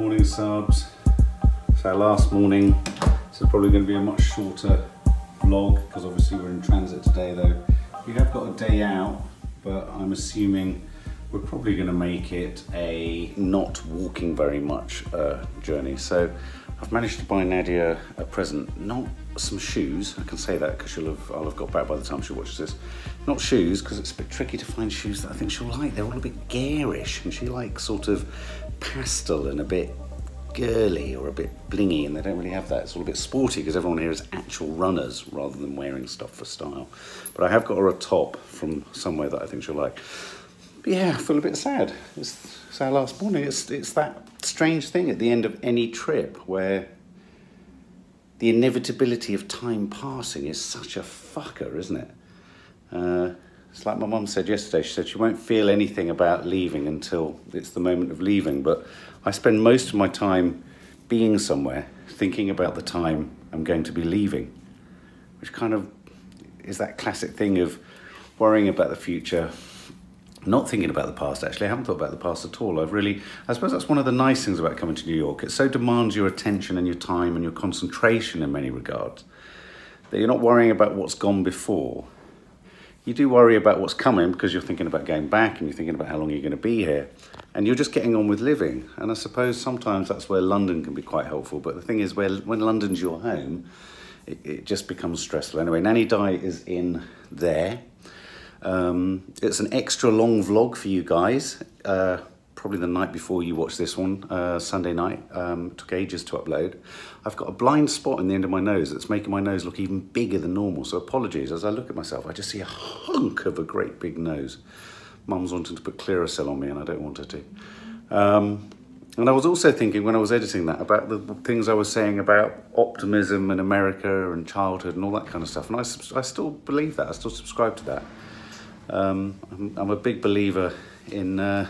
Morning subs. It's our last morning. Is probably going to be a much shorter vlog because obviously we're in transit today though. We have got a day out, but I'm assuming we're probably going to make it a not walking very much uh, journey. So I've managed to buy Nadia a present, not some shoes. I can say that because she'll have I'll have got back by the time she watches this. Not shoes because it's a bit tricky to find shoes that I think she'll like. They're all a bit garish, and she likes sort of pastel and a bit girly or a bit blingy, and they don't really have that. It's all a bit sporty because everyone here is actual runners rather than wearing stuff for style. But I have got her a top from somewhere that I think she'll like. But yeah, I feel a bit sad. It's, it's our last morning. It's it's that strange thing at the end of any trip where the inevitability of time passing is such a fucker, isn't it? Uh, it's like my mum said yesterday. She said she won't feel anything about leaving until it's the moment of leaving. But I spend most of my time being somewhere, thinking about the time I'm going to be leaving, which kind of is that classic thing of worrying about the future, not thinking about the past actually. I haven't thought about the past at all. I've really, I suppose that's one of the nice things about coming to New York. It so demands your attention and your time and your concentration in many regards that you're not worrying about what's gone before. You do worry about what's coming because you're thinking about going back and you're thinking about how long you're going to be here. And you're just getting on with living. And I suppose sometimes that's where London can be quite helpful. But the thing is, where, when London's your home, it, it just becomes stressful. Anyway, Nanny Di is in there. Um, it's an extra long vlog for you guys. Uh, probably the night before you watch this one, uh, Sunday night. Um, took ages to upload. I've got a blind spot in the end of my nose that's making my nose look even bigger than normal. So apologies. As I look at myself, I just see a hunk of a great big nose. Mum's wanting to put Clearasil on me and I don't want her to. Um, and I was also thinking when I was editing that about the things I was saying about optimism and America and childhood and all that kind of stuff. And I, I still believe that. I still subscribe to that. Um, I'm, I'm, a big believer in uh,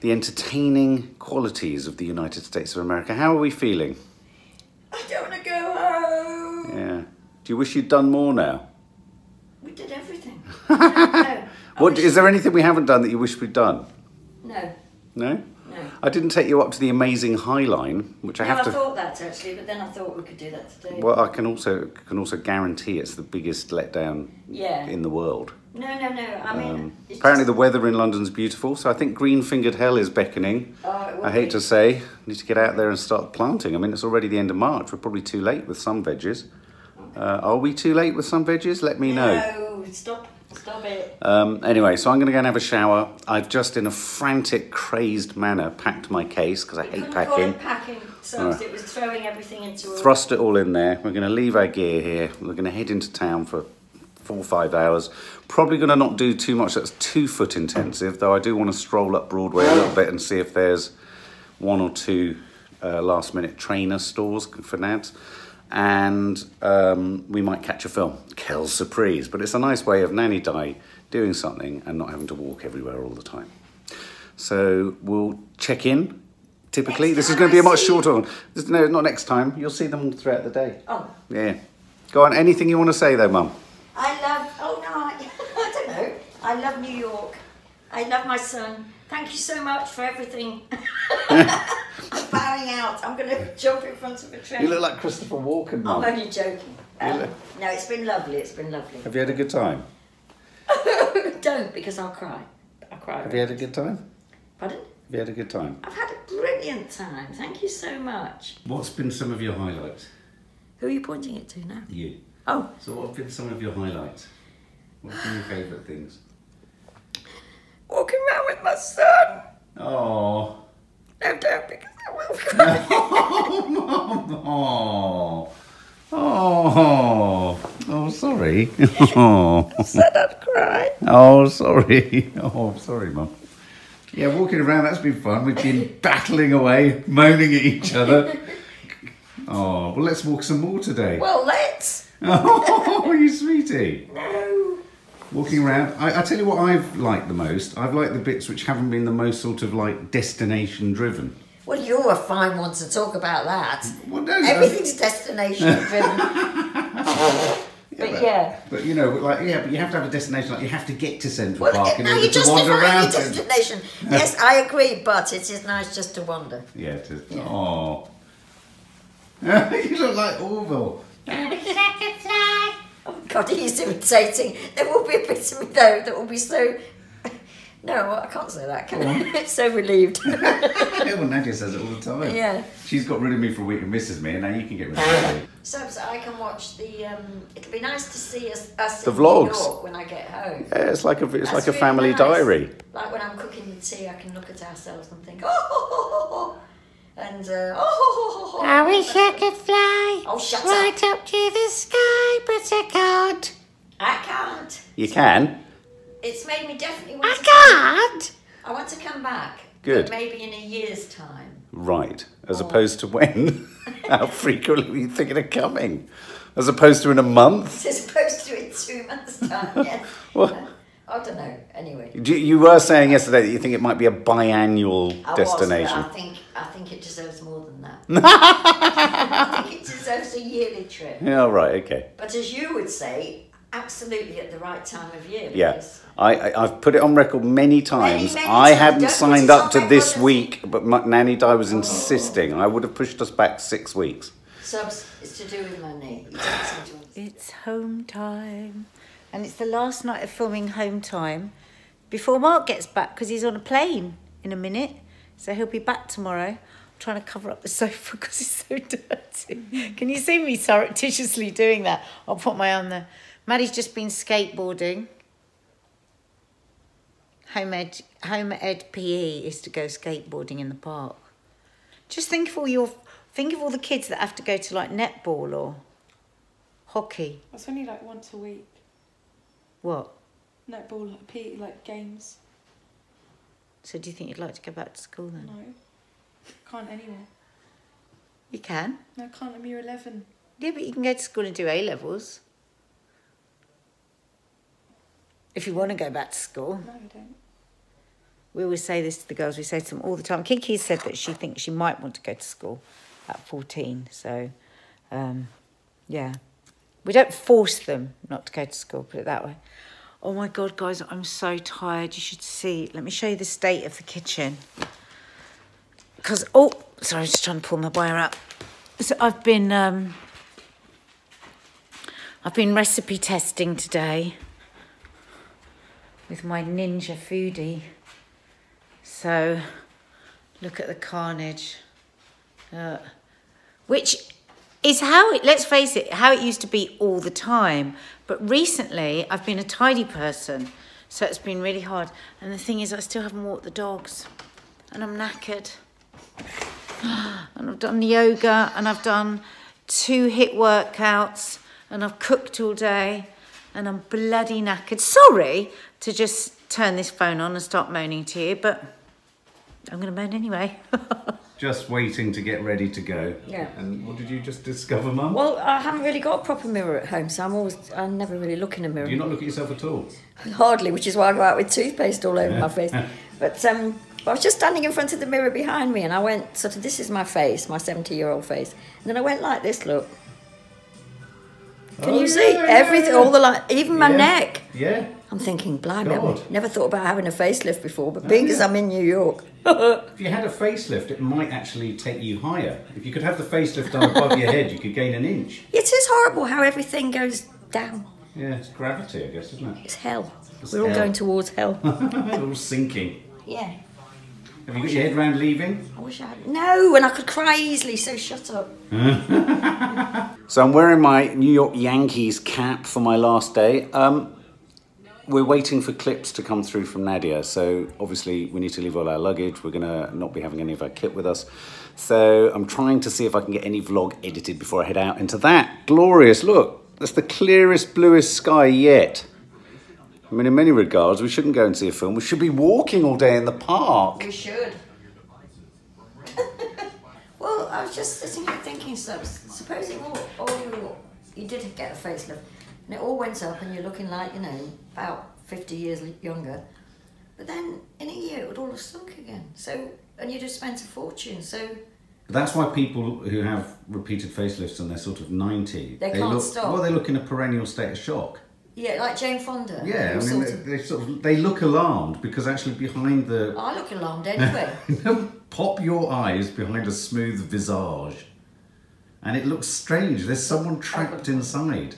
the entertaining qualities of the United States of America. How are we feeling? I don't want to go home. Yeah. Do you wish you'd done more now? We did everything. no. What is there anything we haven't done that you wish we'd done? No. No. No. I didn't take you up to the amazing High Line, which I no, have I to. thought that actually, but then I thought we could do that today. Well, I can also can also guarantee it's the biggest letdown Yeah. in the world. No, no, no. I mean, Um, it's apparently, just, the weather in London's beautiful, so I think green fingered hell is beckoning. Oh, I hate be. to say, need to get out there and start planting. I mean, it's already the end of March. We're probably too late with some veggies. Uh, are we too late with some veggies? Let me know. No, stop, stop it. Um, anyway, so I'm going to go and have a shower. I've just, in a frantic, crazed manner, packed my case because I hate Couldn't call it packing. packing. So it was throwing everything into a. Thrust it all in there. We're going to leave our gear here. We're going to head into town for four or five hours. Probably going to not do too much that's too foot intensive, though I do want to stroll up Broadway a little bit and see if there's one or two uh, last minute trainer stores for Nads. And um, we might catch a film, Kel Surprise. But it's a nice way of Nanny Di doing something and not having to walk everywhere all the time. So we'll check in. Typically, Next this is going to be a much shorter one. No, not next time. You'll see them throughout the day. Oh, Yeah. Go on. Anything you want to say, though, Mum? I love. Oh no, I, I don't know. I love New York. I love my son. Thank you so much for everything. I'm out. I'm going to jump in front of a train. You look like Christopher Walken, I'm Mum. only joking. Um, look- no, it's been lovely. It's been lovely. Have you had a good time? Don't because I'll cry. I'll cry. Have you had a good time? Pardon? Have you had a good time? I've had a brilliant time. Thank you so much. What's been some of your highlights? Who are you pointing it to now? You. Oh, So, what have been some of your highlights? What's been your favourite things? walking around with my son. Oh. No, don't because Will oh. Oh. Oh, sorry. Oh. I said I'd cry. Oh, sorry. Oh, sorry, Mum. Yeah, walking around, that's been fun. We've been battling away, moaning at each other. Oh, well, let's walk some more today. Well, let's. Oh, you sweetie. No. Walking around. I, I tell you what I've liked the most. I've liked the bits which haven't been the most sort of like destination driven. Well, you're a fine one to talk about that. Well, no, Everything's destination driven. Yeah, But yeah. But you know, like yeah, but you have to have a destination. Like you have to get to Central Well, Park in now order to wander justify your around. it. destination. yes, I agree, but it is nice just to wander. Yeah, it is. Oh. you look like Orville. Oh God, he's irritating. There will be a bit of me though that will be so. No, I can't say that. Can I? so relieved. well, Nadia says it all the time. yeah. She's got rid of me for a week and misses me, and now you can get rid of me. So, so I can watch the. Um, it'll be nice to see us, us The in vlogs. New York when I get home. Yeah, it's like a it's That's like a family nice. diary. Like when I'm cooking the tea, I can look at ourselves and think, oh, and uh, oh, I wish I could fly Oh, shut right up! up to the sky, but I can't. I can't. You can. It's made me definitely want I to. can't. I want to come back. Good. But maybe in a year's time. Right. As Oh. opposed to when? How frequently were you thinking of coming? As opposed to in a month? As opposed to in two months' time. Yeah. What? I don't know. Anyway. You you were saying yesterday that you think it might be a biannual I destination. Was, but I think I think it deserves more than that. I think it deserves a yearly trip. Yeah, right, okay. But as you would say, absolutely at the right time of year. Yeah. I, I, I've put it on record many times. many I times. hadn't Don't signed up to this and- week, but my, Nanny Di was insisting. I would have pushed us back six weeks. Subs, it's to do with my knee. You don't seem to understand. It's home time. And it's the last night of filming home time before Mark gets back because he's on a plane in a minute. So he'll be back tomorrow. I'm trying to cover up the sofa because it's so dirty. Can you see me surreptitiously doing that? I'll put my arm there. Maddie's just been skateboarding. Home ed, home ed PE is to go skateboarding in the park. Just think of all your, think of all the kids that have to go to like netball or hockey. That's only like once a week. What? Netball, like P, like games. So do you think you'd like to go back to school then? No, can't anymore. You can. No, I can't. I'm year eleven. Yeah, but you can go to school and do A levels. If you want to go back to school. No, I don't. We always say this to the girls, we say to them all the time. Kiki said that she thinks she might want to go to school at 14. So, um, yeah. We don't force them not to go to school, put it that way. Oh my God, guys, I'm so tired. You should see. Let me show you the state of the kitchen. Because, oh, sorry, I was just trying to pull my wire out. So I've been, um, I've been recipe testing today with my Ninja Foodi. So, look at the carnage. Uh, which is how it, let's face it, how it used to be all the time. But recently, I've been a tidy person, so it's been really hard. And the thing is, I still haven't walked the dogs, and I'm knackered. And I've done yoga, and I've done two HIIT workouts, and I've cooked all day, and I'm bloody knackered. Sorry to just turn this phone on and start moaning to you, but I'm going to moan anyway. Just waiting to get ready to go. Yeah. And what did you just discover, Mum? Well, I haven't really got a proper mirror at home, so I'm always, I never really look in a mirror. Do you not look at yourself at all? Hardly, which is why I go out with toothpaste all over my face. But um, I was just standing in front of the mirror behind me, and I went sort of, this is my face, my 70 year old face. And then I went like this, look. Can Oh, you see yeah, yeah, everything, yeah. all the like, even my Yeah. neck? Yeah. I'm thinking, blimey, I've never thought about having a facelift before, but being as. I'm in New York, If you had a facelift, it might actually take you higher. If you could have the facelift done above your head, you could gain an inch. it is horrible how everything goes down. Yeah, it's gravity, I guess, isn't it? It's hell. It's We're all going towards hell. it's all sinking. yeah. Have you got your head round leaving? I wish I had. No, and I could cry easily, so shut up. So I'm wearing my New York Yankees cap for my last day. Um, we're waiting for clips to come through from Nadia, so obviously we need to leave all our luggage. We're gonna not be having any of our kit with us. So I'm trying to see if I can get any vlog edited before I head out into that glorious look. That's the clearest, bluest sky yet. I mean, in many regards, we shouldn't go and see a film. We should be walking all day in the park. We should. well, I was just sitting here thinking, so supposing all, all your, you did get a facelift, and it all went up, and you're looking like, you know, about 50 years younger, but then in a year it would all have sunk again. So, and you'd have spent a fortune. So, That's why people who have repeated facelifts and they're sort of 90, They can't look, stop. Well, they look in a perennial state of shock. Yeah, like Jane Fonda. Yeah, I mean, sort of- they, they sort of they look alarmed because actually behind the I look alarmed anyway. pop your eyes behind a smooth visage, and it looks strange. There's someone trapped inside.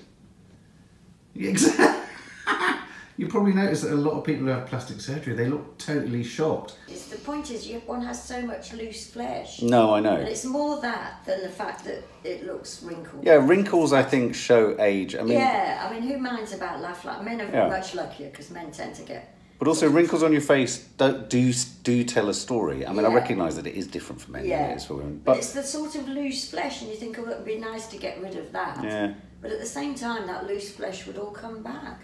Yeah, Exactly. you probably notice that a lot of people who have plastic surgery they look totally shocked. it's, the point is, you, one has so much loose flesh. No, I And know. it's more that than the fact that it looks wrinkled. Yeah, wrinkles I think show age. I mean, yeah, I mean, who minds about laugh like men are Yeah. much luckier because men tend to get. but also wrinkles on your face don't, do do tell a story. I mean, I recognise that it is different for men than Yeah, it is for women. but But it's the sort of loose flesh, and you think, oh, it would be nice to get rid of that. Yeah. But at the same time, that loose flesh would all come back.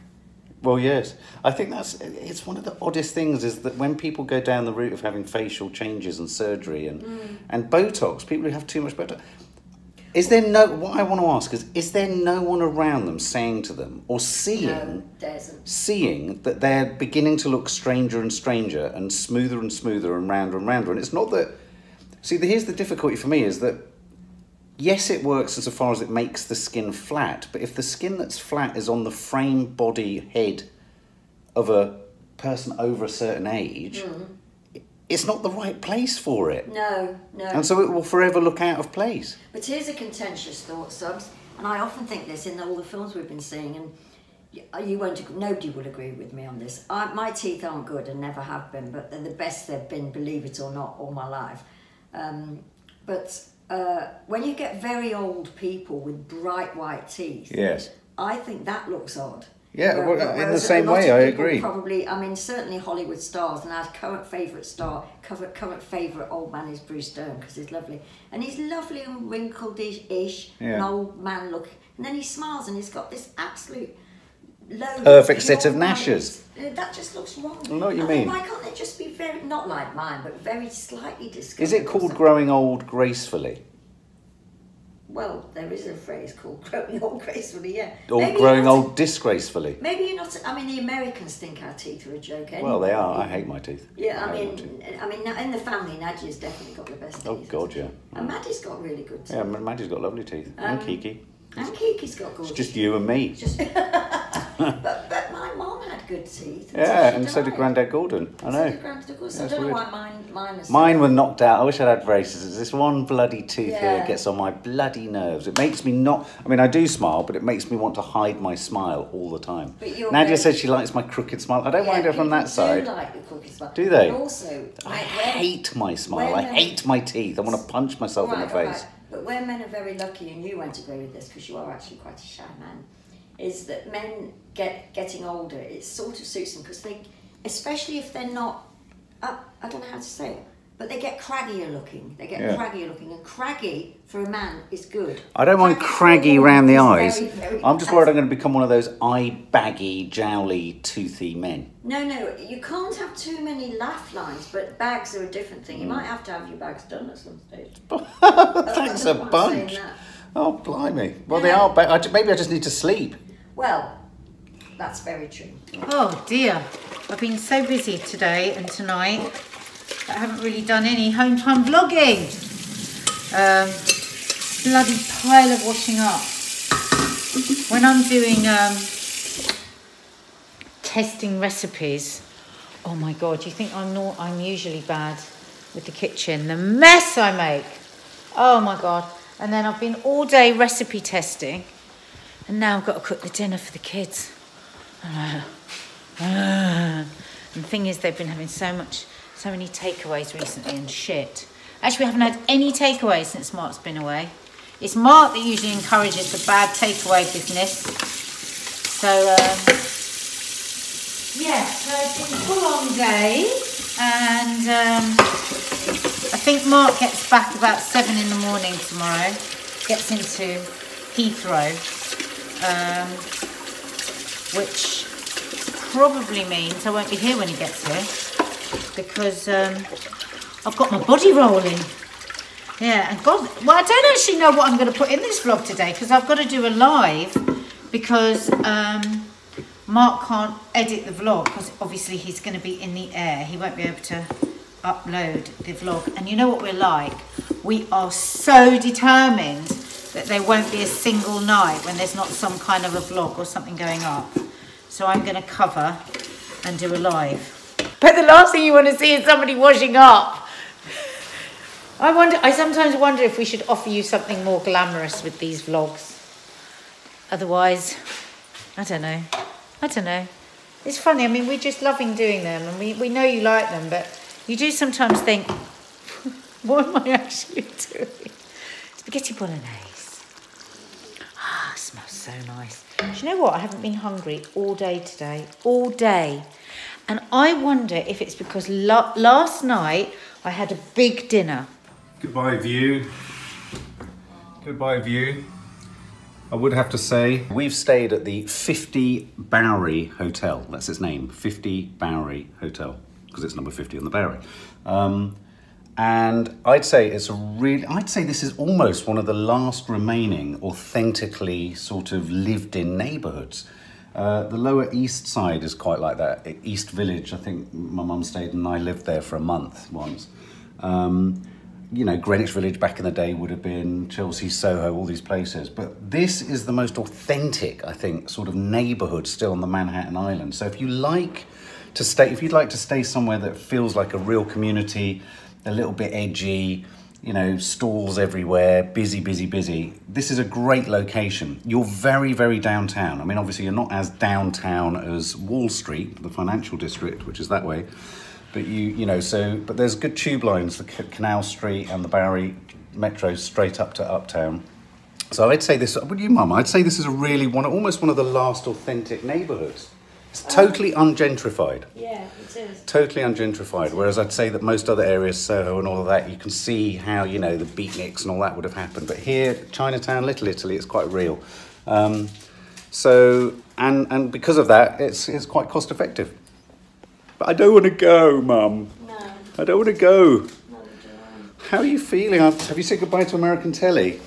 Well, yes. I think that's it's one of the oddest things is that when people go down the route of having facial changes and surgery and Mm. and Botox, people who have too much Botox, is there no? What I want to ask is, is there no one around them saying to them or seeing? No. Seeing that they're beginning to look stranger and stranger and smoother and smoother and rounder and rounder, and it's not that. See, the, here's the difficulty for me is that yes, it works insofar as it makes the skin flat, but if the skin that's flat is on the frame, body, head of a person over a certain age, it's not the right place for it. No, no. And so it will forever look out of place. But here's a contentious thought, Subs, and I often think this in all the films we've been seeing, and you won't, nobody will agree with me on this. I, my teeth aren't good and never have been, but they're the best they've been, believe it or not, all my life. Um, but uh, when you get very old people with bright white teeth, Yes. I think that looks odd. Yeah, Where- well, in the same way, I agree. Probably, I mean, certainly Hollywood stars, and our current favourite star, current, current favourite old man is Bruce Dern because he's lovely, and he's lovely and wrinkled-ish, an old man look, and then he smiles and he's got this absolute. Perfect set of gnashes. white. Uh, That just looks wrong. I know what you I mean. Why can't they just be very not like mine, but very slightly discoloured? Is it called growing old gracefully? Well, there is a phrase called growing old gracefully. Yeah. Or Maybe growing old disgracefully? Maybe you're not. I mean, the Americans think our teeth are a joke. Anyway. Well, they are. I hate my teeth. Yeah, I teeth. mean, I mean, in the family, Nadia's definitely got the best Oh, teeth. Oh God, yeah. And Maddie's got really good teeth. Yeah, Maddie's got lovely teeth. and Um, Kiki. And Kiki's got good. It's just you and me. Just- but, but my mom had good teeth. Yeah, and so did died. Grandad Gordon. I So know. did Grandad Gordon. So I don't know why mine, mine is. Mine were knocked out. I wish I'd had braces. It's this one bloody tooth here Yeah. that gets on my bloody nerves. It makes me not. I mean, I do smile, but it makes me want to hide my smile all the time. Nadia very- says she likes my crooked smile. I don't Yeah, mind it from that side. Do like the cookies, but Do they? But also, I hate my smile. I hate my teeth. I want to punch myself in the Right, right, face. right. But where men are very lucky, and you won't agree with this because you are actually quite a shy man, is that men get getting older. It sort of suits them because they, especially if they're not, uh, I don't know how to say it, but they get craggier looking. They get Yeah. craggier looking, and craggy for a man is good. I don't mind craggy woman round the eyes. very, very I'm just worried I'm going to become one of those eye baggy, jowly, toothy men. No, no, you can't have too many laugh lines, but bags are a different thing. You Mm. might have to have your bags done at some stage. Thanks a I'm not saying bunch. Oh, blimey. Well, No, they no. are. Ba- I maybe I just need to sleep. Well, that's very true. Oh dear, I've been so busy today and tonight that I haven't really done any home time vlogging. Um, bloody pile of washing up. When I'm doing um, testing recipes, oh my god, you think I'm not? I'm usually bad with the kitchen. The mess I make. Oh my god. And then I've been all day recipe testing, and now I've got to cook the dinner for the kids. And the thing is, they've been having so much, so many takeaways recently and shit. Actually, we haven't had any takeaways since Mark's been away. It's Mark that usually encourages the bad takeaway business. So, um, yeah, so it's been a full on day. And um, I think Mark gets back about seven in the morning tomorrow, gets into Heathrow. Um, which probably means I won't be here when he gets here because um, I've got my body rolling. Yeah, and God, well, I don't actually know what I'm going to put in this vlog today because I've got to do a live because um, Mark can't edit the vlog because obviously he's going to be in the air. He won't be able to upload the vlog. And you know what we're like? we are so determined that there won't be a single night when there's not some kind of a vlog or something going up. So I'm going to cover and do a live. But the last thing you want to see is somebody washing up. I wonder. I sometimes wonder if we should offer you something more glamorous with these vlogs. Otherwise, I don't know. I don't know. It's funny. I mean, we're just loving doing them, and we, we know you like them, but you do sometimes think, what am I actually doing? Spaghetti bolognese. Smells so nice. Do you know what? I haven't been hungry all day today. All day. And I wonder if it's because last night I had a big dinner. Goodbye view. Goodbye view. I would have to say we've stayed at the 50 Bowery Hotel. That's its name, 50 Bowery Hotel, because it's number 50 on the Bowery. Um, and I'd say it's a really, I'd say this is almost one of the last remaining authentically sort of lived in neighbourhoods. Uh, the Lower East Side is quite like that. East Village, I think my mum stayed and I lived there for a month once. Um, you know, Greenwich Village back in the day would have been Chelsea, Soho, all these places. But this is the most authentic, I think, sort of neighbourhood still on the Manhattan Island. So if you like to stay, if you'd like to stay somewhere that feels like a real community, a little bit edgy, you know, stalls everywhere, busy, busy, busy. This is a great location. You're very, very downtown. I mean, obviously, you're not as downtown as Wall Street, the financial district, which is that way. But you, you know, so but there's good tube lines, the Canal Street and the Bowery Metro straight up to Uptown. So I'd say this. Would you, Mum? I'd say this is a really one, almost one of the last authentic neighbourhoods. It's totally ungentrified Yeah, it is. totally ungentrified. Whereas I'd say that most other areas, Soho and all of that, you can see how you know the beatniks and all that would have happened. But here, Chinatown, Little Italy, it's quite real. Um, so and and because of that, it's it's quite cost effective. But I don't want to go, Mum. No, I don't want to go. How are you feeling? Have have you said goodbye to American telly?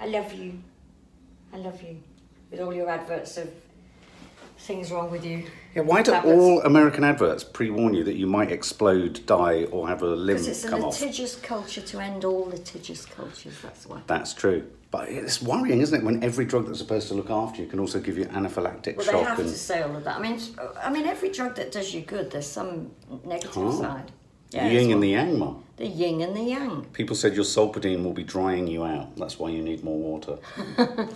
I love you. I love you. With all your adverts of things wrong with you. Yeah, why do Tablets. all American adverts pre-warn you that you might explode, die, or have a limb come off? Because it's a come off? litigious culture to end all litigious cultures, that's why. That's true. But it's worrying, isn't it, when every drug that's supposed to look after you can also give you anaphylactic Well, they have and to say all of that. I mean, I mean, every drug that does you good, there's some negative Oh. side. the it's yin and the yang, mum. The yin and the yang. People said your sulpidine will be drying you out. That's why you need more water.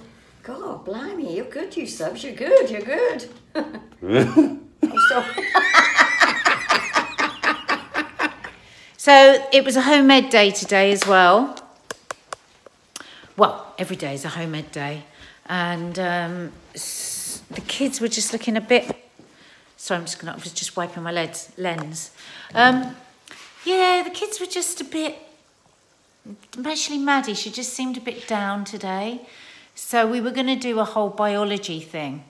God, blimey, you're good, you subs. You're good. You're good. So it was a home ed day today as well. Well, every day is a home ed day. And um, the kids were just looking a bit. Sorry, I'm just gonna. I was just wiping my lens. Lens. Um, yeah, the kids were just a bit. Especially Maddie, she just seemed a bit down today. So we were going to do a whole biology thing.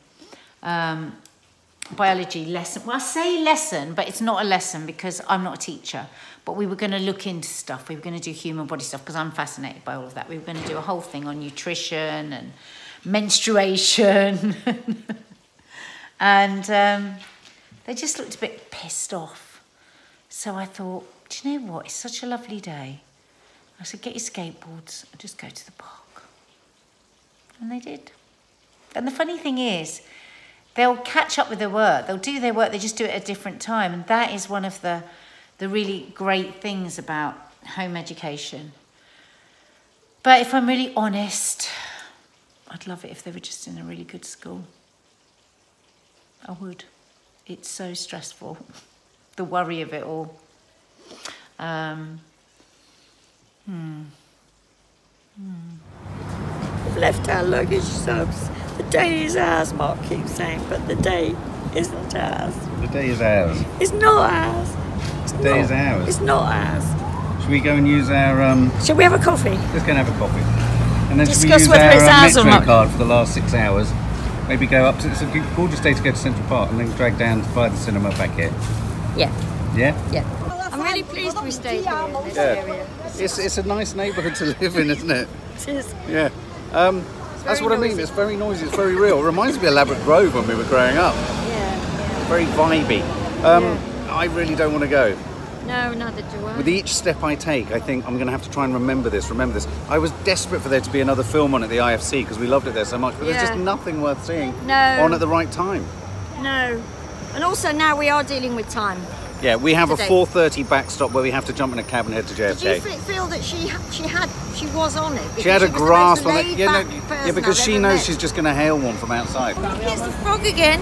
Um, biology lesson. Well, I say lesson, but it's not a lesson because I'm not a teacher. But we were going to look into stuff. We were going to do human body stuff because I'm fascinated by all of that. We were going to do a whole thing on nutrition and menstruation. and um, they just looked a bit pissed off. So I thought, do you know what? It's such a lovely day. I said, get your skateboards and just go to the park. And they did. And the funny thing is, they'll catch up with their work. They'll do their work. They just do it at a different time, and that is one of the the really great things about home education. But if I'm really honest, I'd love it if they were just in a really good school. I would. It's so stressful, the worry of it all. Um, We've left our luggage subs. The day is ours, Mark keeps saying, but the day isn't ours. The day is ours. It's not ours. The day is ours. It's not ours. Should we go and use our um? Shall we have a coffee? Let's go and have a coffee. And then should we Discuss use whether our it's uh, ours or not. card for the last six hours? Maybe go up to. It's a gorgeous day to go to Central Park and then drag down by the cinema back here. Yeah, Yeah. yeah. I'm really pleased we stayed here in this Yeah. area. It's it's a nice neighbourhood to live in, isn't it? It is. Yeah. Um, that's what I mean. It's very noisy. It's very real. Reminds me of Ladbroke Grove when we were growing up. Yeah, Very vibey. Um, I really don't want to go. No, neither do I. With each step I take, I think I'm going to have to try and remember this, remember this. I was desperate for there to be another film on at the IFC because we loved it there so much, but there's just nothing worth seeing No. on at the right time. No. And also now we are dealing with time. Yeah, we have Today. a 4:30 backstop where we have to jump in a cab and head to JFK. Did you JFK. fe- feel that she she had she was on it? She had a Because was the grasp on it. Yeah, no, yeah, because I've she knows met. she's just going to hail one from outside. Here's the frog again.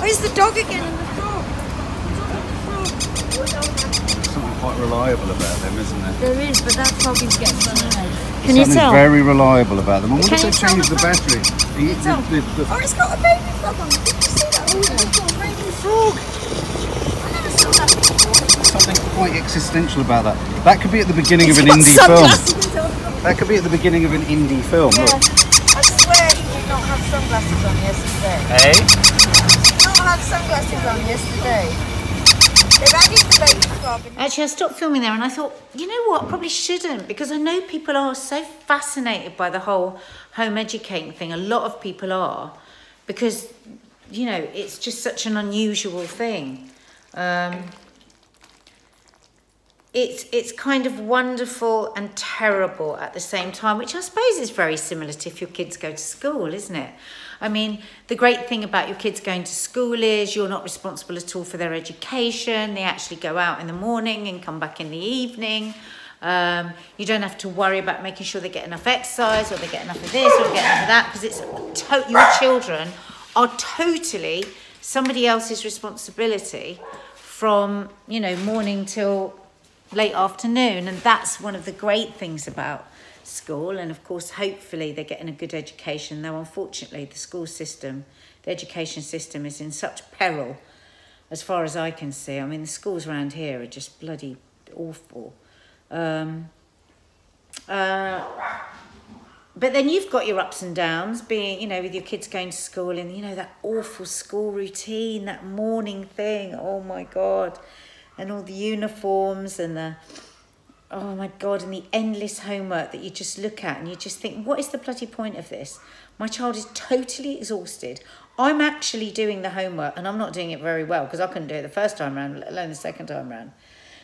Where's the dog again? And the frog. Something quite reliable about them, isn't there? There is, but that frog is getting Can you Something tell? very reliable about them. I wonder Can if you they tell changed the the battery. The- you tell? the- the- the- Oh, it's got a baby frog on it. Did you see that? Oh, it's got a baby frog. I never saw that before. Something quite existential about that. That could be at the beginning of an indie film. That could be at the beginning of an indie film. Yeah. Look. I swear he did not have sunglasses on yesterday. Hey? He did not have sunglasses on yesterday. They've added the baby frog. Actually, I stopped filming there and I thought, you know what, probably shouldn't because I know people are so fascinated by the whole home educating thing. A lot of people are because, you know, it's just such an unusual thing. Um, it's it's kind of wonderful and terrible at the same time, which I suppose is very similar to if your kids go to school, isn't it? I mean, the great thing about your kids going to school is you're not responsible at all for their education. They actually go out in the morning and come back in the evening. Um, you don't have to worry about making sure they get enough exercise or they get enough of this or get enough of that because it's to- your children are totally somebody else's responsibility from you know morning till late afternoon and that's one of the great things about school. And of course hopefully they're getting a good education though unfortunately the school system the education system is in such peril as far as i can see. I mean the schools around here are just bloody awful. Um, uh, but then you've got your ups and downs being you know with your kids going to school and you know that awful school routine that morning thing. Oh my god and all the uniforms and the oh my god and the endless homework that you just look at and you just think what is the bloody point of this? My child is totally exhausted. I'm actually doing the homework and i'm not doing it very well because i couldn't do it the first time round let alone the second time round.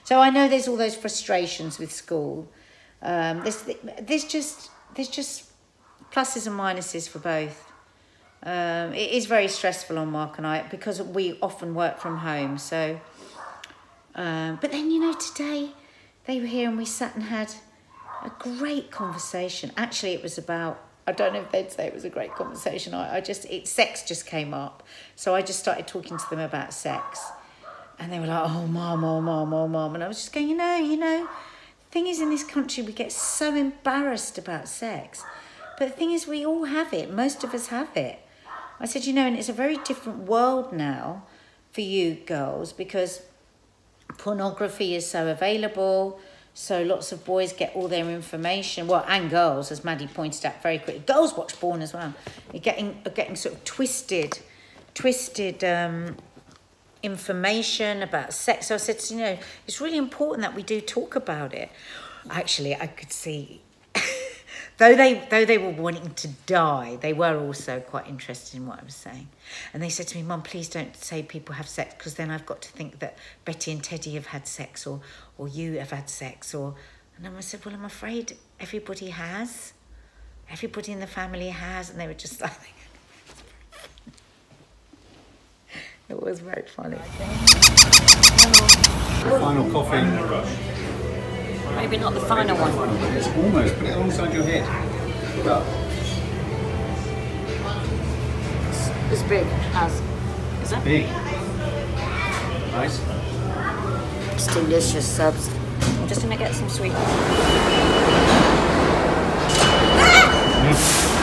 So i know there's all those frustrations with school. Um, there's, there's just there's just pluses and minuses for both. Um, it is very stressful on mark and i because we often work from home so um, but then, you know, today they were here and we sat and had a great conversation. Actually, it was about, I don't know if they'd say it was a great conversation. I, I just, it, sex just came up. So I just started talking to them about sex. And they were like, oh, mom, oh, mom, oh, mom. And I was just going, you know, you know, thing is in this country, we get so embarrassed about sex. But the thing is, we all have it. Most of us have it. I said, you know, and it's a very different world now for you girls because pornography is so available. So lots of boys get all their information. Well, and girls, as Maddie pointed out very quickly, girls watch porn as well. You're getting are getting sort of twisted, twisted um, information about sex. So I said, you know, it's really important that we do talk about it. Actually, I could see though they though they were wanting to die, they were also quite interested in what I was saying. And they said to me, "Mum, please don't say people have sex because then I've got to think that Betty and Teddy have had sex or or you have had sex or." And I said, "Well, I'm afraid everybody has. Everybody in the family has." And they were just like. It was very funny. Final coffee rush. Maybe not the final one. It's almost, put it alongside your head. Up. It's big as. Is it? Big. Nice. It's delicious subs. I'm just gonna get some sweet. Ah!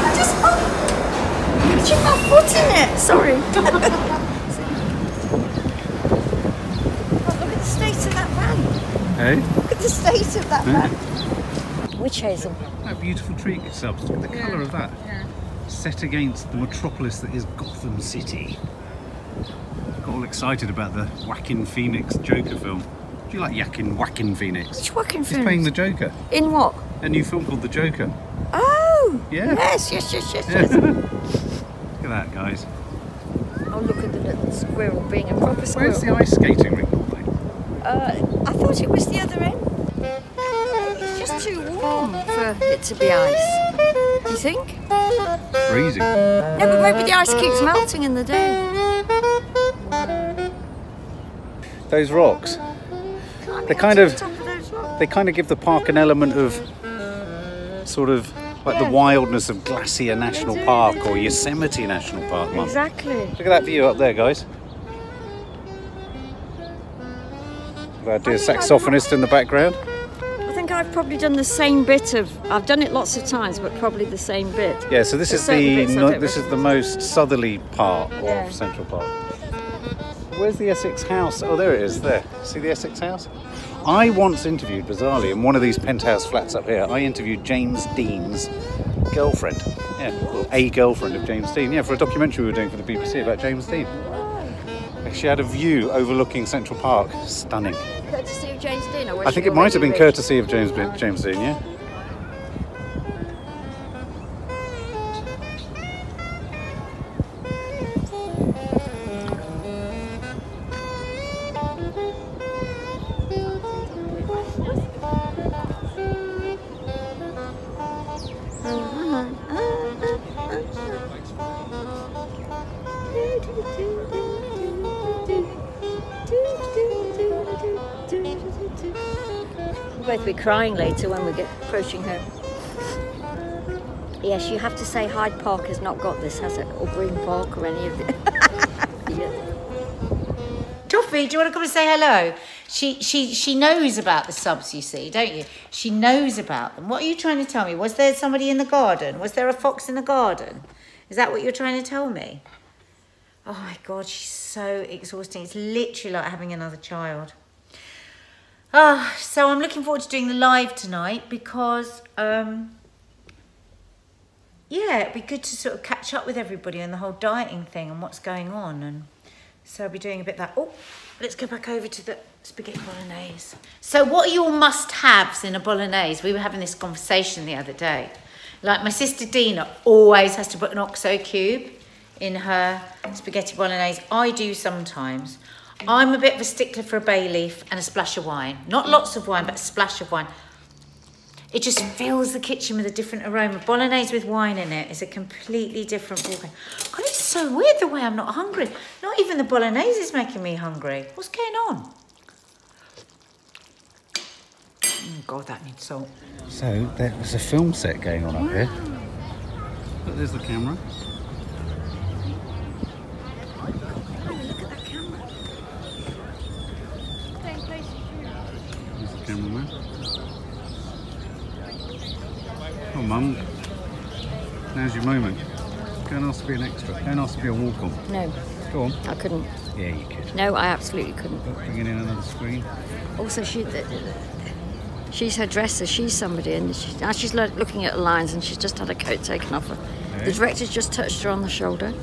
I just oh, catching my foot in it. Sorry. oh, look at the state of that van. Hey? Look at the state of that van. Witch hazel. That beautiful tree itself. Look at the colour of that. Set against the metropolis that is Gotham City. Got all excited about the Joaquin Phoenix Joker film. Do you like Yakin Joaquin Phoenix? Which fucking He's playing the Joker. In what? A new film called The Joker. Oh. Yeah. Yes, yes, yes, yes, yes. Look at that, guys. oh, look at the little squirrel being a proper squirrel. Where's the ice skating rink all? Uh, I thought it was the other end. For it to be ice. Do you think? Freezing. No, but maybe the ice keeps melting in the day. Those rocks, They kind of- they kind of give the park an element of sort of like the wildness of Glacier National Park or. Yosemite National Park, Mum. Exactly. Look at that view up there, guys. That dear saxophonist in the background. I've probably done the same bit of. I've done it lots of times, but probably the same bit. Yeah, so this There's is the no, this is the most southerly part of Yeah. Central Park. Where's the Essex House? Oh, there it is. There. See the Essex House? I once interviewed, bizarrely, in one of these penthouse flats up here. I interviewed James Dean's girlfriend. Yeah, or a girlfriend of James Dean. Yeah, for a documentary we were doing for the BBC about James Dean. She had a view overlooking Central Park. Stunning. Courtesy of James Dean. I think it might have been courtesy of James James Dean. Yeah. Both be crying later when we get approaching home. Yes, you have to say Hyde Park has not got this, has it? Or Green Park or any of it. yeah. Toffee, do you want to come and say hello? She she she knows about the subs, you see, don't you? She knows about them. What are you trying to tell me? Was there somebody in the garden? Was there a fox in the garden? Is that what you're trying to tell me? Oh my god, she's so exhausting. It's literally like having another child. Ah, so I'm looking forward to doing the live tonight because um yeah, it'd be good to sort of catch up with everybody on the whole dieting thing and what's going on and so I'll be doing a bit of that. Oh, let's go back over to the spaghetti bolognese. So, what are your must-haves in a bolognese? We were having this conversation the other day. Like my sister Dina always has to put an oxo cube in her spaghetti bolognese. I do sometimes. I'm a bit of a stickler for a bay leaf and a splash of wine. Not lots of wine, but a splash of wine. It just fills the kitchen with a different aroma. Bolognese with wine in it is a completely different ballgame. God, it's so weird the way I'm not hungry. Not even the bolognese is making me hungry. What's going on? Oh God, that needs salt. So there was a film set going on up here. Look, there's the camera. There's the cameraman. Oh, Mum. Now's your moment. Go and ask to be an extra. Go and ask to be a walk-on. No, Go on. I couldn't. Yeah, you could. No, I absolutely couldn't. Bringing in another screen. Also, she, the, she's her dresser. She's somebody, and she, now she's lo- looking at the lines, and she's just had her coat taken off her. The Okay. director's just touched her on the shoulder.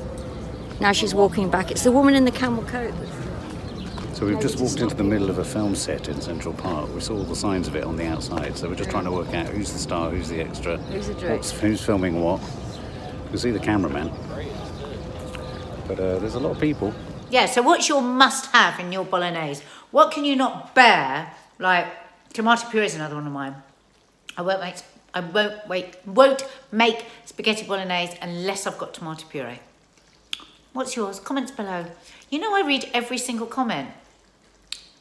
Now she's walking back. It's the woman in the camel coat. So we've just walked into the middle of a film set in Central Park. We saw all the signs of it on the outside. So we're just trying to work out who's the star, who's the extra, Who's the director. who's filming what. You can see the cameraman. But uh, there's a lot of people. Yeah, so what's your must-have in your bolognese? What can you not bear? Like tomato puree is another one of mine. I won't make I won't wait won't make spaghetti bolognese unless I've got tomato puree. What's yours? Comments below. You know I read every single comment.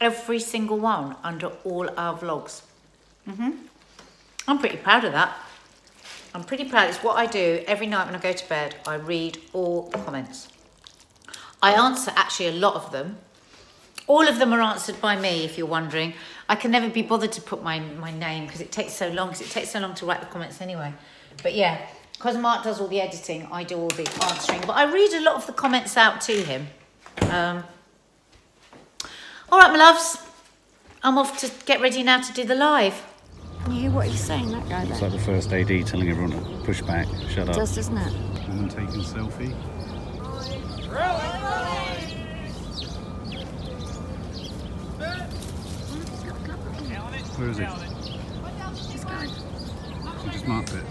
Every single one under all our vlogs. hmm I'm pretty proud of that. I'm pretty proud. It's what I do every night when I go to bed. I read all the comments. I answer actually a lot of them. All of them are answered by me, if you're wondering. I can never be bothered to put my, my name because it takes so long, because it takes so long to write the comments anyway. But yeah, because Mark does all the editing, I do all the answering. But I read a lot of the comments out to him. Um, all right, my loves. I'm off to get ready now to do the live. Can you hear what he's saying, that guy It's like the first AD telling everyone to push back, shut up. Does, isn't it? Woman taking a selfie. Where is it? She just marked it.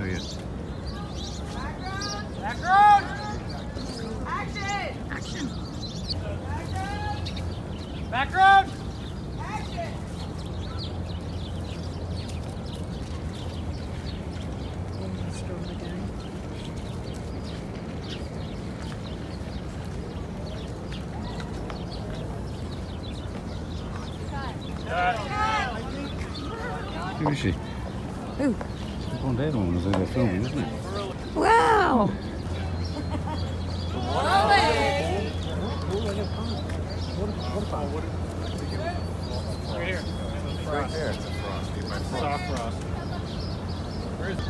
Oh yeah. Background. Who is she? Who? The blonde haired one was over filming, isn't it? Wow. Right here. Right there. Soft frost. Where is it?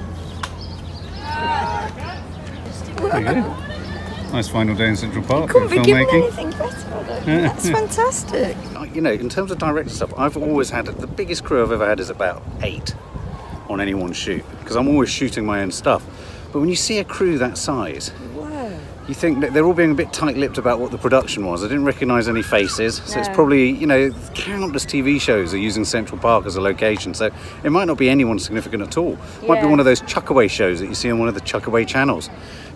There. Nice final day in Central Park Couldn't for be given filmmaking. anything better. That's fantastic. you know, in terms of director stuff, I've always had the biggest crew I've ever had is about eight on any one shoot because I'm always shooting my own stuff. But when you see a crew that size, Wow. you think that they're all being a bit tight-lipped about what the production was. I didn't recognise any faces, so it's probably you know countless TV shows are using Central Park as a location. So it might not be anyone significant at all. It might be one of those chuckaway shows that you see on one of the chuckaway channels.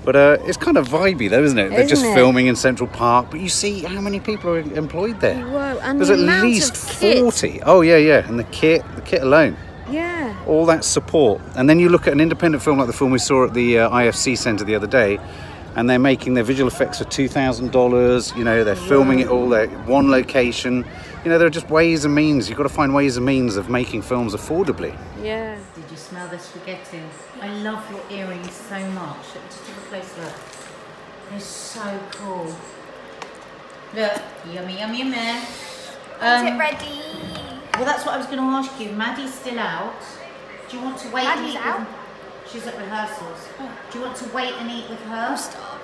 But uh, it's kind of vibey though, isn't it? They're just it? filming in Central Park, but you see how many people are employed there. Whoa, and There's the at least of kit. 40. Oh, yeah, yeah. And the kit, the kit alone. Yeah. All that support. And then you look at an independent film like the film we saw at the uh, IFC Centre the other day, and they're making their visual effects for $2,000. You know, they're filming it all at one location. You know, there are just ways and means. You've got to find ways and means of making films affordably. Yeah. Did you smell the spaghetti? I love your earrings so much. Just have a close look. They're so cool. Look, yummy, yummy, yummy. Is Um, it ready? well, that's what I was going to ask you. Maddie's still out. Do you want to wait and eat out? with She's at rehearsals. Oh. Do you want to wait and eat with her? Oh,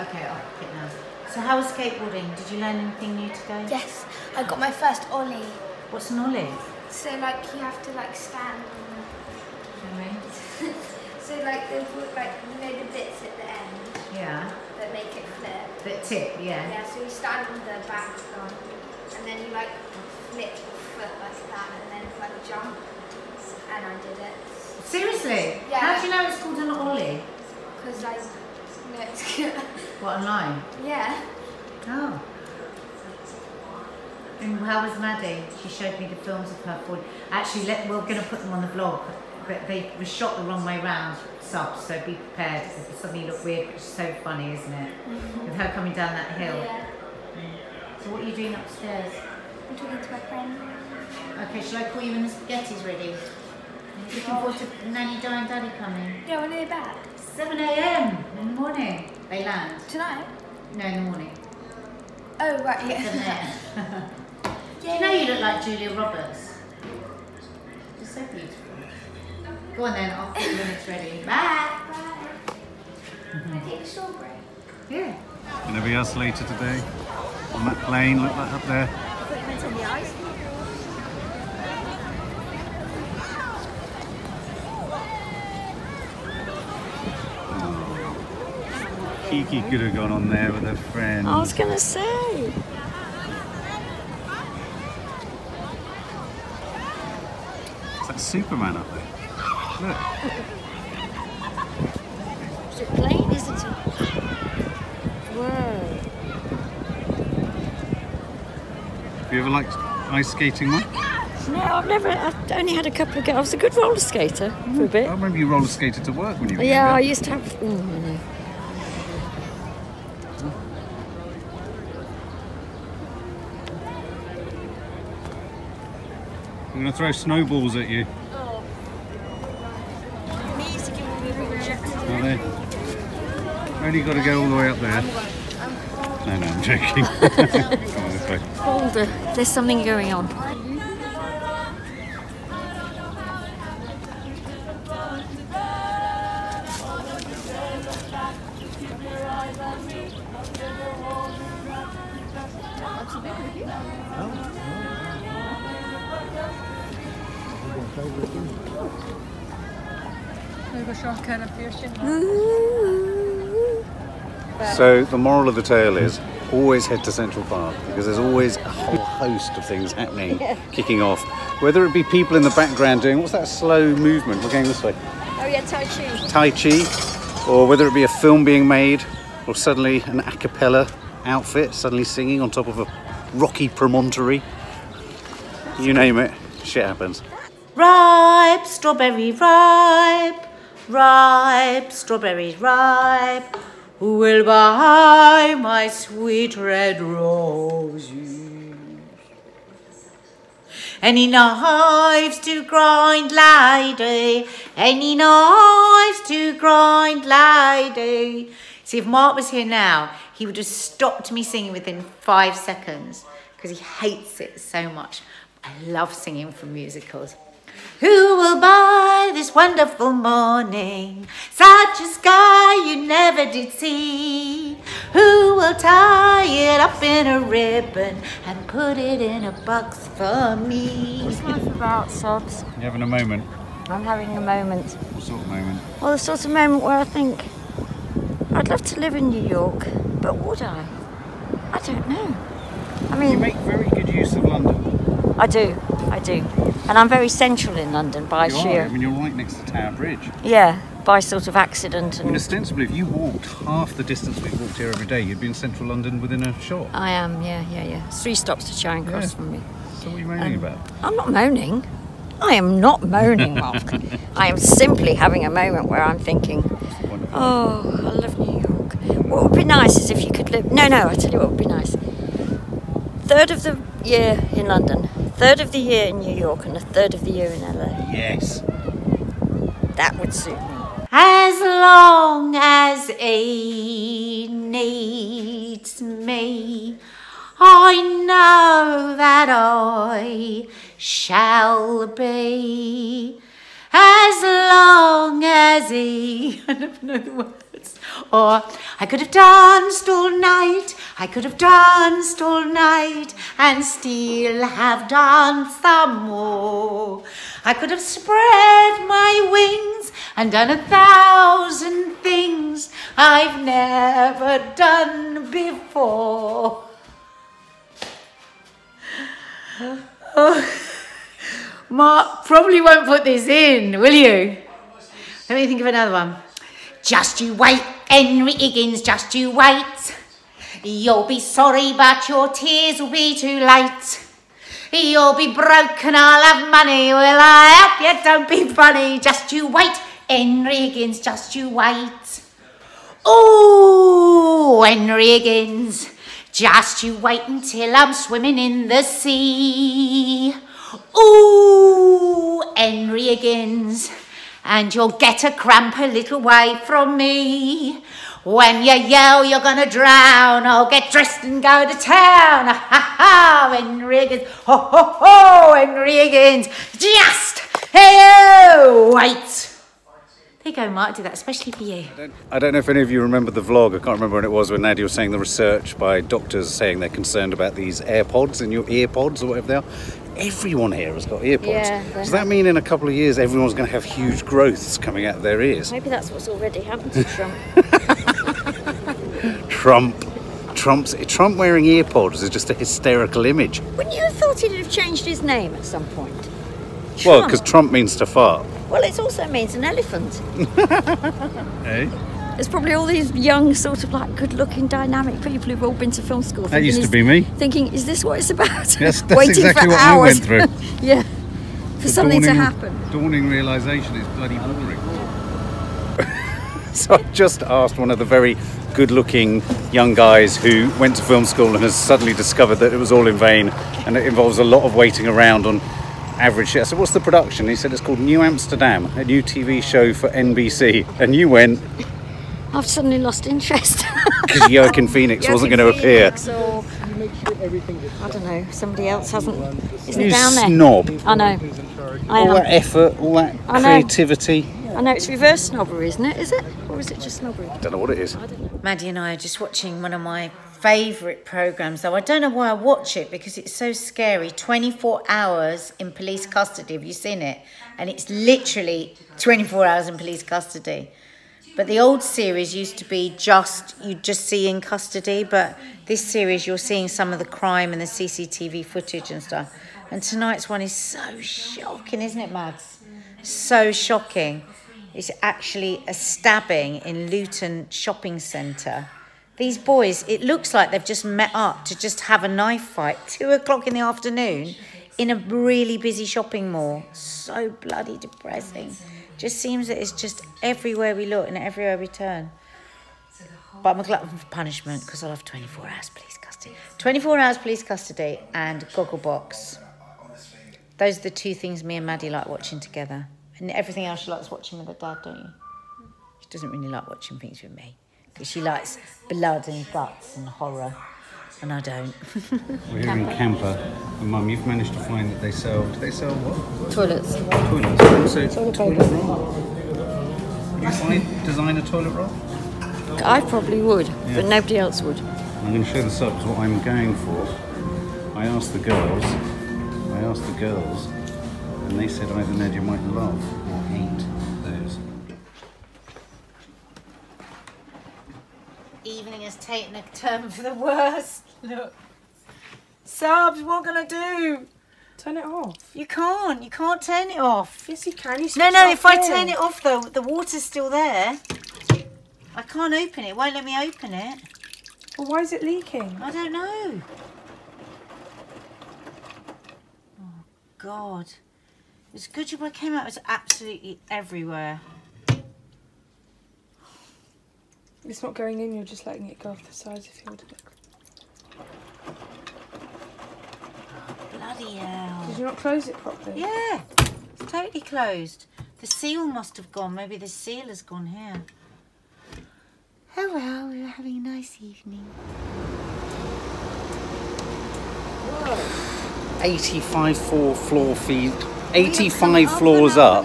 okay, I'll pick it now. So how was skateboarding? Did you learn anything new today? Yes, I got my first ollie. What's an ollie? So like you have to like stand. on the- So like the like you know the bits at the end Yeah. that make it flip. Bit tip, yeah. Yeah, so you stand on the back one, and then you like flip your foot like that, and then it's like jump. And I did it Seriously? Yeah. How do you know it's called an ollie? because I. It's What, online? yeah. Oh. And how was Maddie? She showed me the films of her for. Actually, let, we're going to put them on the vlog, but they were shot the wrong way round, subs, so be prepared. It suddenly look weird, but it's so funny, isn't it? Mm-hmm. With her coming down that hill. Yeah. Mm. So, what are you doing upstairs? I'm talking to my friend. Okay, shall I call you when the spaghetti's ready? Looking forward to Nanny Di and Daddy coming. Yeah, when are they back? 7 a.m. in the morning. They land. Tonight? No, in the morning. Oh right, 7 yeah. a.m. Do you know you look like Julia Roberts? You're so beautiful. Go on then, I'll call you when it's ready. Bye. Can I take the strawberry? Yeah. Gonna be us later today on that plane, look that up there. Put them into the ice. Kiki could have gone on there with her friend. I was gonna say. Is that Superman up there? Look. Is it plane? isn't it? Whoa. Have you ever liked ice skating, Mike? No, I've never. I've only had a couple of go. I was a good roller skater for a hmm. bit. I remember you roller skated to work when you were Yeah, I used to have. Oh, I I'm going to throw snowballs at you. They? Only got to go all the way up there. No, no, I'm joking. On. Boulder. There's something going on. The moral of the tale is always head to Central Park because there's always a whole host of things happening, kicking off. Whether it be people in the background doing what's that slow movement? We're going this way. Oh yeah, Tai Chi. Tai Chi, or whether it be a film being made, or suddenly an a cappella outfit suddenly singing on top of a rocky promontory. You name it, shit happens. Ripe, strawberry ripe, ripe, strawberry ripe. Who will buy my sweet red roses? Any knives to grind, lady? Any knives to grind, lady? See, if Mark was here now, he would have stopped me singing within five seconds because he hates it so much. I love singing from musicals. Who will buy this wonderful morning? Such a sky you never did see. Who will tie it up in a ribbon and put it in a box for me? What's life about, Sobs? You having a moment? I'm having a moment. What sort of moment? Well, the sort of moment where I think I'd love to live in New York, but would I? I don't know. I mean... You make very good use of London. I do, I do, and I'm very central in London by You are. sheer, I mean, you're right next to Tower Bridge. yeah, by sort of accident I mean, and. ostensibly, if you walked half the distance we've walked here every day, you'd be in central London within a shot. I am, yeah, yeah, yeah. It's three stops to Charing Cross Yeah. from me. So what are you moaning Um, about? I'm not moaning. I am not moaning, Mark. I am simply having a moment where I'm thinking, oh, I love New York. What would be nice is if you could live. No, no, I tell you what would be nice. Third of the year in London, third of the year in New York, and a third of the year in LA. Yes. That would suit me. As long as he needs me, I know that I shall be. As long as he. I don't know the words. Or I could have danced all night, I could have danced all night, and still have danced some more. I could have spread my wings and done a thousand things I've never done before. Oh, Mark probably won't put this in, will you? Let me think of another one. Just you wait, Henry Higgins, just you wait. You'll be sorry, but your tears will be too late. You'll be broken, I'll have money. Will I help you? Don't be funny. Just you wait, Henry Higgins, just you wait. Oh, Henry Higgins, just you wait until I'm swimming in the sea. Ooh, Henry Higgins, and you'll get a cramp a little way from me. When you yell you're gonna drown, I'll get dressed and go to town. Ha ha Higgins, ho ho ho, Henry Higgins, just hey wait. There you go, Mark, do that especially for you. I don't know if any of you remember the vlog. I can't remember when it was when Nadia was saying the research by doctors saying they're concerned about these AirPods in your earpods or whatever they are. Everyone here has got earpods. Yeah, Does that mean in a couple of years everyone's going to have huge growths coming out of their ears? Maybe that's what's already happened to Trump. Trump. Trump's Trump wearing earpods is just a hysterical image. Wouldn't you have thought he'd have changed his name at some point? Well, because Trump means to fart. Well, it also means an elephant. Eh? There's probably all these young, sort of like good-looking, dynamic people who've all been to film school. That thinking, used to is- be me. Thinking, is this what it's about? That's, that's Waiting exactly for what hours. I went through. yeah, for The something to happen. Dawning realization is bloody boring. so I just asked one of the very good-looking young guys who went to film school and has suddenly discovered that it was all in vain and it involves a lot of waiting around on average shit. I said, "What's the production?" He said, "It's called New Amsterdam, a new TV show for NBC." And you went I've suddenly lost interest. because Joaquin Phoenix wasn't going to appear. Or, I don't know. Somebody else hasn't. Isn't You down there? snob! I know. I All that effort, all that I creativity. I know. It's reverse snobbery, isn't it? Is it, or is it just snobbery? I don't know what it is. Maddie and I are just watching one of my favourite programmes, though I don't know why I watch it because it's so scary. 24 hours in police custody. Have you seen it? And it's literally 24 hours in police custody. But the old series used to be just, you just see in custody, but this series you're seeing some of the crime and the CCTV footage and stuff. And tonight's one is so shocking, isn't it, Mads? So shocking. It's actually a stabbing in Luton Shopping Centre These boys, it looks like they've just met up to just have a knife fight. Two o'clock in the afternoon in a really busy shopping mall. So bloody depressing. Just seems that it's just everywhere we look and everywhere we turn. But I'm a glutton for punishment because I love 24 hours police custody. 24 hours police custody and Gogglebox. Those are the two things me and Maddie like watching together. And everything else she likes watching with her dad, don't you? She doesn't really like watching things with me. Because she likes blood and guts and horror. And I don't. We're here in Camper, and Mum, you've managed to find that they sell. Do they sell what? Toilets. Toilets. and Also, toilet roll. Would you find design a toilet roll? I probably would, Yeah. but nobody else would. I'm going to show the subs what I'm going for. I asked the girls. I asked the girls, and they said either Ned you might love or hate those. Evening has taken a turn for the worst. Look. Subs, what can I do? Turn it off. You can't. You can't turn it off. Yes, you can. You No, no, if I turn it off though, the water's still there. I can't open it. It won't let me open it. Well, why is it leaking? I don't know. Oh, God. It It's good job I came out. It was absolutely everywhere. It's not going in. You're just letting it go off the sides if you would. Bloody hell. Did you not close it properly? Yeah, it's totally closed. The seal must have gone. Maybe the seal has gone here. Oh well, we were having a nice evening. 85 floor floor feet, 85 floors up,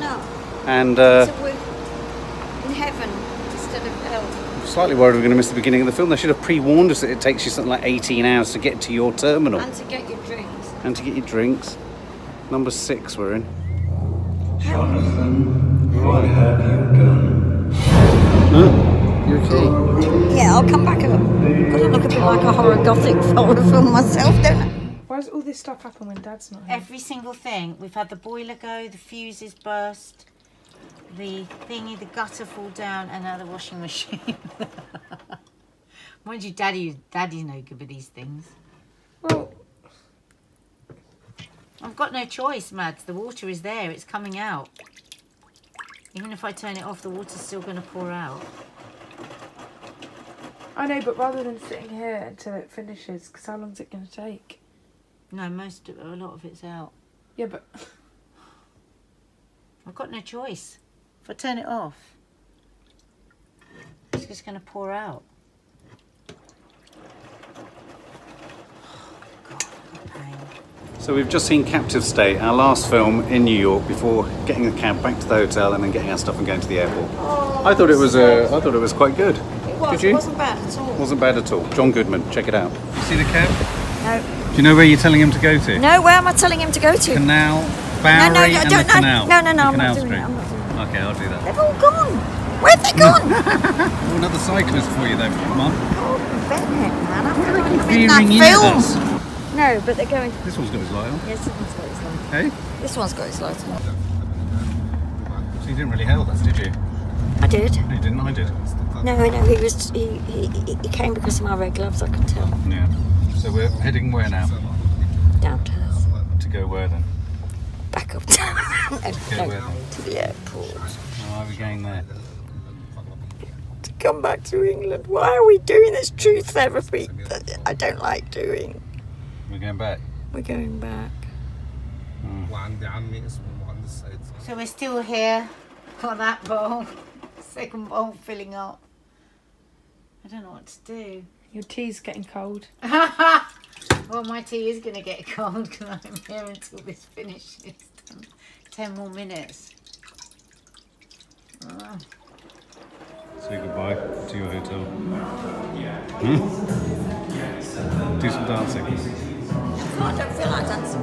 and uh, So we're in heaven instead of hell. I'm slightly worried we're going to miss the beginning of the film. They should have pre-warned us that it takes you something like 18 hours to get to your terminal And to get your drinks. And to get your drinks. Number six, we're in. Jonathan, what have you done? Huh? You okay? Yeah, I'll come back. Got to look a bit like a horror gothic horror film myself, don't I? Why does all this stuff happen when Dad's not here? Every single thing. We've had the boiler go, the fuses burst, the thingy, the gutter fall down, and now the washing machine. Mind you, Daddy, Daddy's no good with these things. Well, I've got no choice, Mads. The water is there. It's coming out. Even if I turn it off, the water's still going to pour out. I know, but rather than sitting here until it finishes, because how long is it going to take? No, most of, a lot of it's out. Yeah, but I've got no choice. If I turn it off, it's just going to pour out. Oh, God, what a pain. So we've just seen Captive State, our last film in New York, before getting the cab back to the hotel and then getting our stuff and going to the airport. I thought it was uh, I thought it was quite good. It was. Did you? It wasn't bad at all. Wasn't bad at all. John Goodman, check it out. You see the cab? No. Do you know where you're telling him to go to? No, where am I telling him to go to? Canal, no, Bowery, no, and don't know. canal. No, no, no, The I'm not doing it. I'm not doing it. Okay, I'll do that. They've all gone. Where have they gone? Oh, another cyclist for you then, Mum. oh, Bennett, man. Never even Veering been in that film. us. No, but they're going. This one's got his light on. Yes, this one's got his light. on. Hey? This one's got his light on. So you didn't really help us, did you? I did. No, you didn't. I did. No, no, he was. He, he, he- came because of my red gloves. I can tell. Yeah. So we're heading where now? Downtown. To go where then? Back up town. no, where no, then? to the airport. Why are we going there? To come back to England. Why are we doing this truth therapy that I don't like doing? We're going back. We're going back. Hmm. So we're still here on that bowl. Second bowl filling up. I don't know what to do. Your tea's getting cold. well, my tea is going to get cold because I'm here until this finishes. Ten, ten more minutes. Say goodbye to your hotel. Yeah. Hmm? Do some dancing. I don't feel like dancing.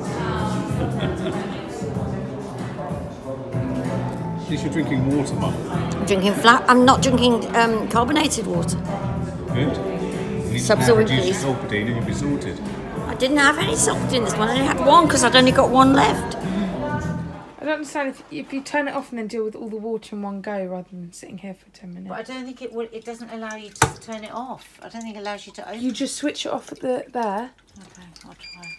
At least you're drinking water, Mum. I'm drinking flat. I'm not drinking um, carbonated water. Good. You need to Subs now or reduce increase? your and you'll be sorted. I didn't have any salt in this one. I only had one because I'd only got one left. I don't understand if, if you turn it off and then deal with all the water in one go rather than sitting here for 10 minutes. But I don't think it will. It doesn't allow you to turn it off. I don't think it allows you to open. You just switch it off at the there. Okay, I'll try.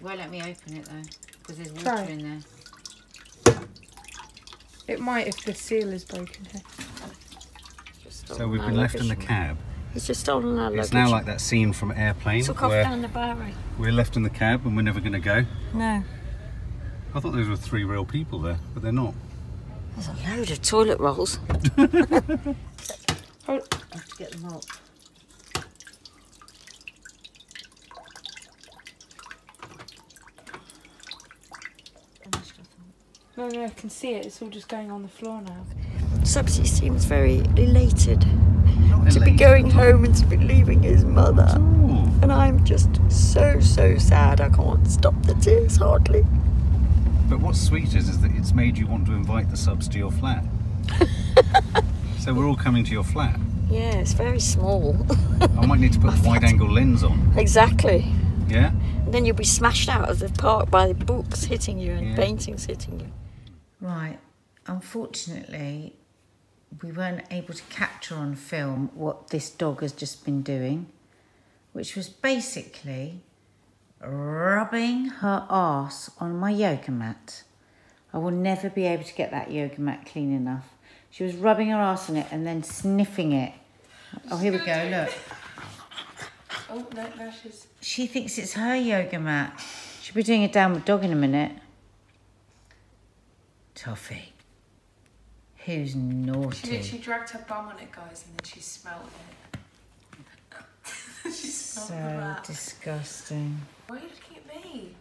Won't let me open it though, because there's water Try. in there. It might if the seal is broken here. So we've been left in the cab. He's just stolen our luggage. It's now like that scene from Airplane Took off where down the Bowery. we're left in the cab and we're never going to go. No. I thought those were three real people there, but they're not. There's a load of toilet rolls. Oh, I have to get them out. no, no, I can see it. It's all just going on the floor now. Subsy seems very elated to be going home and to be leaving his mother. And I'm just so, so sad. I can't stop the tears hardly. But what's sweet is, is that it's made you want to invite the subs to your flat. so we're all coming to your flat. Yeah, it's very small. I might need to put a wide angle lens on. exactly. Yeah? And then you'll be smashed out of the park by the books hitting you and Yeah. paintings hitting you. Right. Unfortunately, we weren't able to capture on film what this dog has just been doing, which was basically rubbing her ass on my yoga mat. I will never be able to get that yoga mat clean enough. She was rubbing her ass on it and then sniffing it. Oh, here we go, look. Oh, no, there she's. She thinks it's her yoga mat. She'll be doing a downward dog in a minute. Toffee. Who's She naughty? literally dragged her bum on it, guys, and then she smelled it. she smelled So disgusting. Why are you looking at me?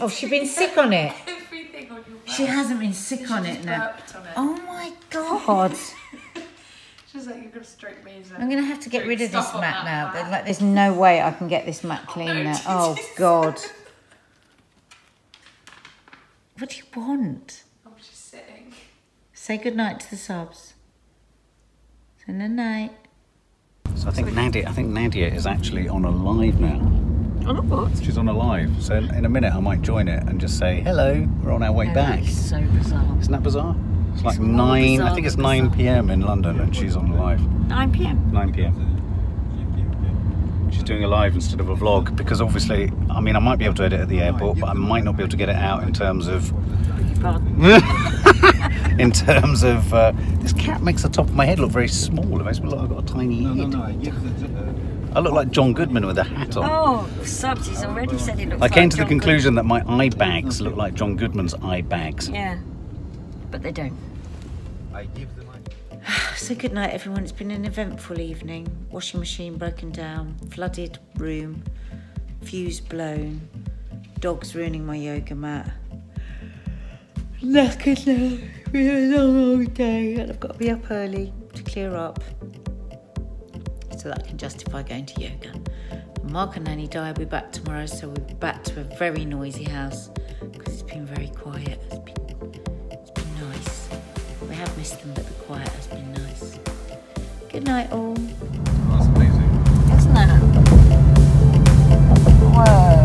Oh, she's been sick on it. Everything on your She hasn't been sick on it now. on it. Oh my god. She's like, you're gonna stroke me. I'm gonna have to get rid of this mat now. mat. There's like there's no way I can get this mat clean no, now. Oh god. What do you want? I'm just sitting. Say goodnight to the subs. Say night night. So I think Nadia, I think Nadia is actually on a live now. On a what? She's on a live. So in a minute I might join it and just say, hello, we're on our way back. So bizarre. Isn't that bizarre? It's like It's more nine, I think it's nine p.m. in London and she's on live. 9 pm. 9 p.m. She's doing a live instead of a vlog because obviously, I mean, I might be able to edit at the airport, but I might not be able to get it out in terms of, in terms of. Uh, this cat makes the top of my head look very small. It makes me look like I've got a tiny head. I look like John Goodman with a hat on. Oh, Subs, he's already said he looks I came like to the John conclusion that my eye bags look like John Goodman's eye bags. Yeah. But they don't. Say goodnight everyone. It's been an eventful evening. Washing machine broken down, flooded room, fuse blown, dogs ruining my yoga mat. Knackered now. We had a long, long day and I've got to be up early to clear up so that can justify going to yoga. Mark and Nanny Di will be back tomorrow, so we'll be back to a very noisy house because it's been very quiet. It's been, it's been nice. We have missed them, but the quiet Good night, all. That's amazing. Isn't it? Whoa.